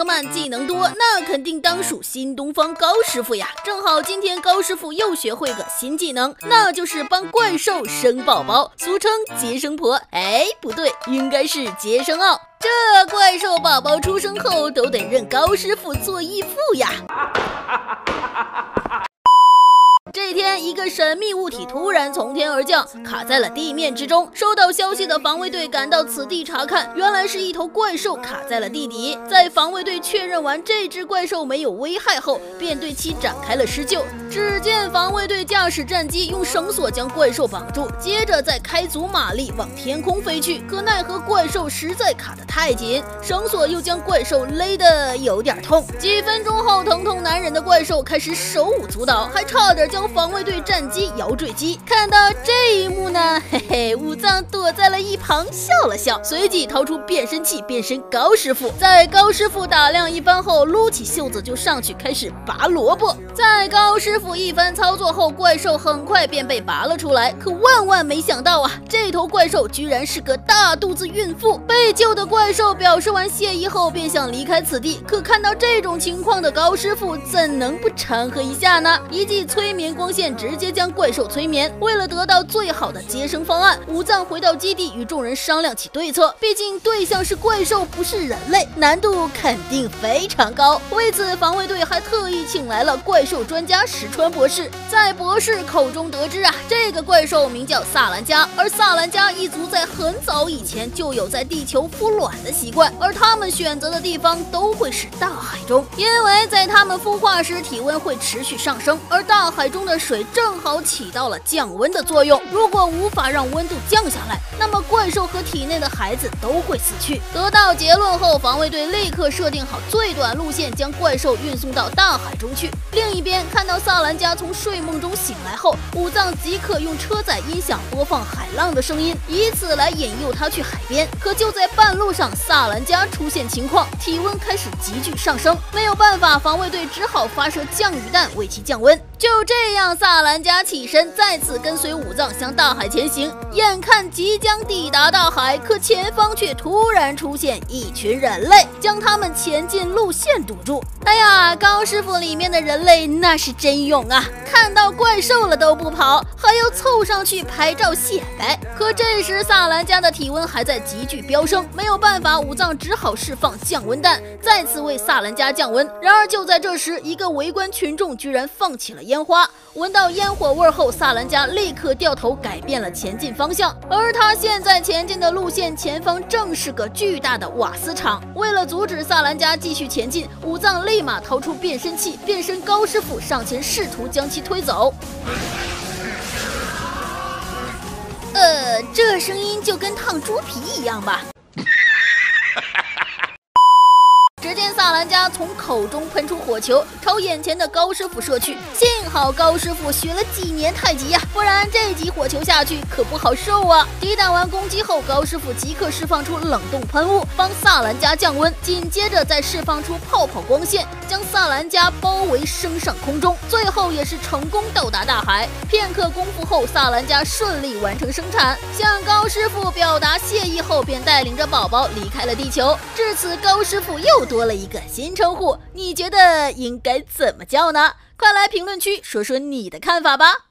特曼技能多，那肯定当属新东方高师傅呀。正好今天高师傅又学会个新技能，那就是帮怪兽生宝宝，俗称接生婆。哎，不对，应该是接生奥。这怪兽宝宝出生后都得认高师傅做义父呀。这天，一个神秘物体突然从天而降，卡在了地面之中。收到消息的防卫队赶到此地查看，原来是一头怪兽卡在了地底。在防卫队确认完这只怪兽没有危害后，便对其展开了施救。只见防卫队驾驶战机用绳索将怪兽绑住，接着再开足马力往天空飞去。可奈何怪兽实在卡得太紧，绳索又将怪兽勒得有点痛。几分钟后，疼痛难忍的怪兽开始手舞足蹈，还差点将。防卫队战机摇坠机看到这一幕呢，嘿 嘿，武藏躲在了一旁笑了笑，随即掏出变身器变身高师傅。在高师傅打量一番后，撸起袖子就上去开始拔萝卜。在高师傅一番操作后，怪兽很快便被拔了出来。可万万没想到啊，这头怪兽居然是个大肚子孕妇。被救的怪兽表示完谢意后，便想离开此地。可看到这种情况的高师傅怎能不掺和一下呢？一记催眠。光线直接将怪兽催眠。为了得到最好的接生方案，武藏回到基地与众人商量起对策。毕竟对象是怪兽，不是人类，难度肯定非常高。为此，防卫队还特意请来了怪兽专家石川博士。在博士口中得知啊，这个怪兽名叫萨兰加，而萨兰加一族在很早以前就有在地球孵卵的习惯，而他们选择的地方都会是大海中，因为在他们孵化时体温会持续上升，而大海中。中的水正好起到了降温的作用。如果无法让温度降下来，那么怪兽和体内的孩子都会死去。得到结论后，防卫队立刻设定好最短路线，将怪兽运送到大海中去。另一边，看到萨兰加从睡梦中醒来后，武藏即刻用车载音响播放海浪的声音，以此来引诱他去海边。可就在半路上，萨兰加出现情况，体温开始急剧上升。没有办法，防卫队只好发射降雨弹为其降温。就这这样，萨兰加起身，再次跟随武藏向大海前行。眼看即将抵达大海，可前方却突然出现一群人类，将他们前进路线堵住。哎呀，高师傅里面的人类那是真勇啊！看到怪兽了都不跑，还要凑上去拍照显摆。可这时萨兰加的体温还在急剧飙升，没有办法，武藏只好释放降温弹，再次为萨兰加降温。然而就在这时，一个围观群众居然放起了烟花。闻到烟火味后，萨兰加立刻掉头改变了前进方向。而他现在前进的路线前方正是个巨大的瓦斯厂。为了阻止萨兰加继续前进，武藏立马掏出变身器，变身高师傅上前试图将其推走。呃，这声音就跟烫猪皮一样吧。萨兰加从口中喷出火球，朝眼前的高师傅射去。幸好高师傅学了几年太极呀，不然这几火球下去可不好受啊！抵挡完攻击后，高师傅即刻释放出冷冻喷雾，帮萨兰加降温。紧接着再释放出泡泡光线，将萨兰加包围升上空中。最后也是成功到达大海。片刻功夫后，萨兰加顺利完成生产，向高师傅表达谢意后，便带领着宝宝离开了地球。至此，高师傅又多了一个。新称呼，你觉得应该怎么叫呢？快来评论区说说你的看法吧。